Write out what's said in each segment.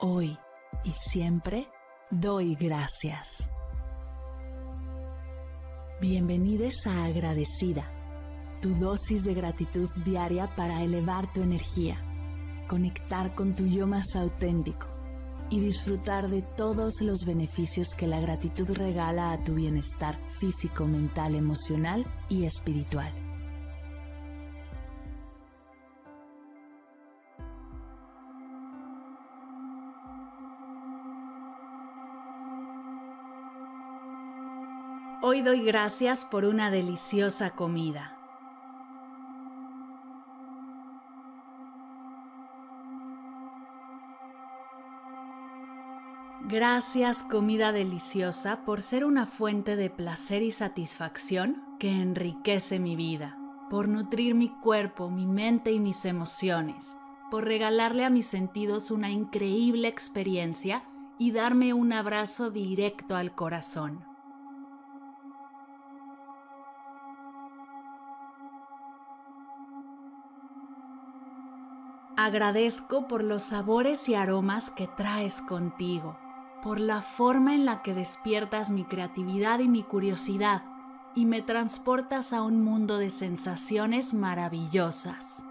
hoy y siempre doy gracias. Bienvenidos a Agradecida, tu dosis de gratitud diaria para elevar tu energía, conectar con tu yo más auténtico y disfrutar de todos los beneficios que la gratitud regala a tu bienestar físico, mental, emocional y espiritual. Hoy doy gracias por una deliciosa comida. Gracias comida deliciosa por ser una fuente de placer y satisfacción que enriquece mi vida, por nutrir mi cuerpo, mi mente y mis emociones, por regalarle a mis sentidos una increíble experiencia y darme un abrazo directo al corazón. Agradezco por los sabores y aromas que traes contigo, por la forma en la que despiertas mi creatividad y mi curiosidad y me transportas a un mundo de sensaciones maravillosas.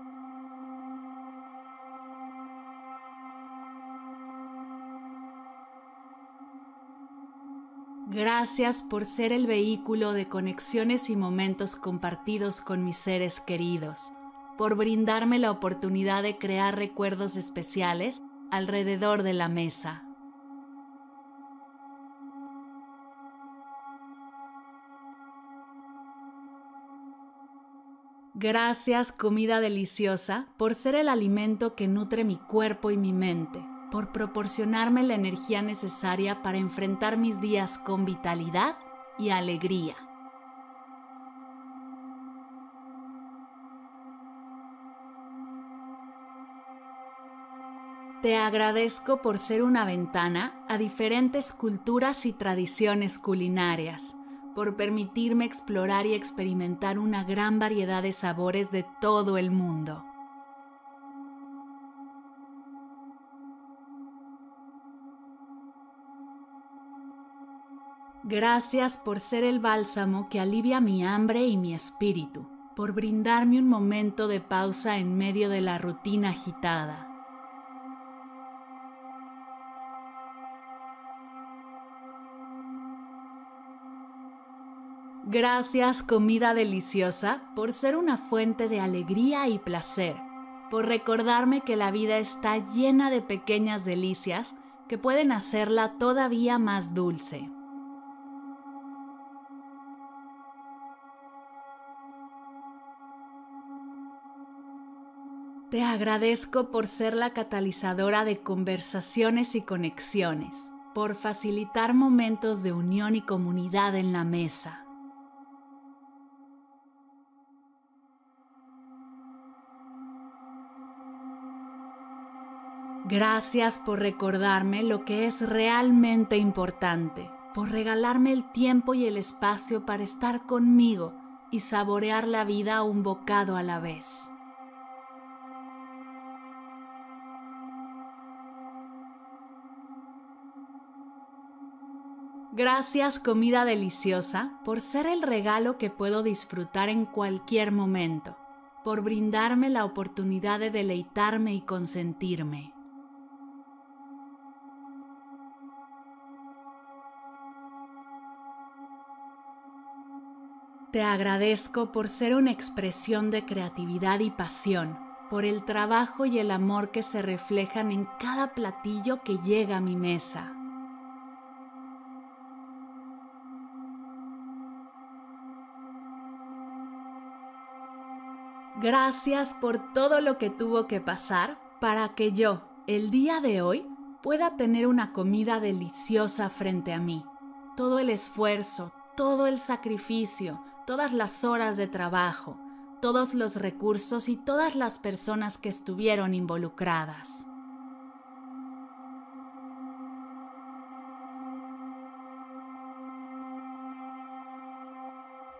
Gracias por ser el vehículo de conexiones y momentos compartidos con mis seres queridos por brindarme la oportunidad de crear recuerdos especiales alrededor de la mesa. Gracias comida deliciosa por ser el alimento que nutre mi cuerpo y mi mente, por proporcionarme la energía necesaria para enfrentar mis días con vitalidad y alegría. Te agradezco por ser una ventana a diferentes culturas y tradiciones culinarias, por permitirme explorar y experimentar una gran variedad de sabores de todo el mundo. Gracias por ser el bálsamo que alivia mi hambre y mi espíritu, por brindarme un momento de pausa en medio de la rutina agitada. Gracias comida deliciosa por ser una fuente de alegría y placer, por recordarme que la vida está llena de pequeñas delicias que pueden hacerla todavía más dulce. Te agradezco por ser la catalizadora de conversaciones y conexiones, por facilitar momentos de unión y comunidad en la mesa. Gracias por recordarme lo que es realmente importante, por regalarme el tiempo y el espacio para estar conmigo y saborear la vida un bocado a la vez. Gracias comida deliciosa por ser el regalo que puedo disfrutar en cualquier momento, por brindarme la oportunidad de deleitarme y consentirme. Te agradezco por ser una expresión de creatividad y pasión, por el trabajo y el amor que se reflejan en cada platillo que llega a mi mesa. Gracias por todo lo que tuvo que pasar para que yo, el día de hoy, pueda tener una comida deliciosa frente a mí. Todo el esfuerzo, todo el sacrificio, todas las horas de trabajo, todos los recursos y todas las personas que estuvieron involucradas.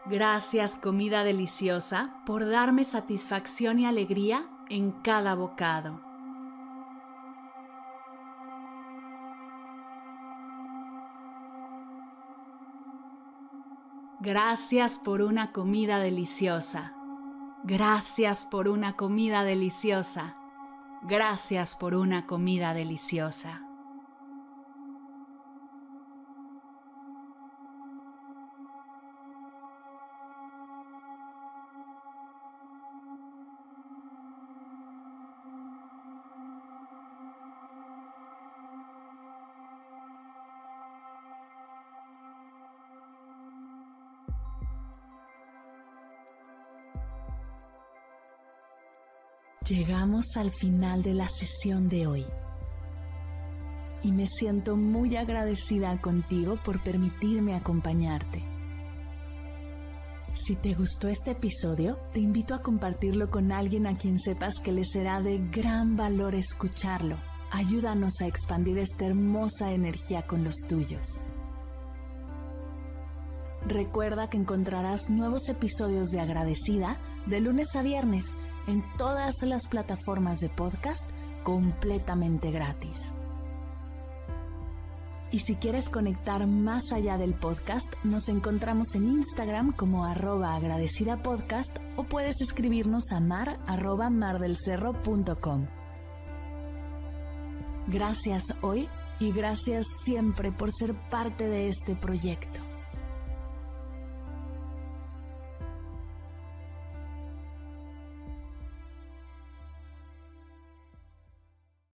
Gracias comida deliciosa por darme satisfacción y alegría en cada bocado. Gracias por una comida deliciosa. Gracias por una comida deliciosa. Gracias por una comida deliciosa. Llegamos al final de la sesión de hoy y me siento muy agradecida contigo por permitirme acompañarte. Si te gustó este episodio, te invito a compartirlo con alguien a quien sepas que le será de gran valor escucharlo. Ayúdanos a expandir esta hermosa energía con los tuyos. Recuerda que encontrarás nuevos episodios de Agradecida de lunes a viernes en todas las plataformas de podcast completamente gratis. Y si quieres conectar más allá del podcast, nos encontramos en Instagram como arroba agradecida podcast o puedes escribirnos a mar arroba mardelcerro.com. Gracias hoy y gracias siempre por ser parte de este proyecto.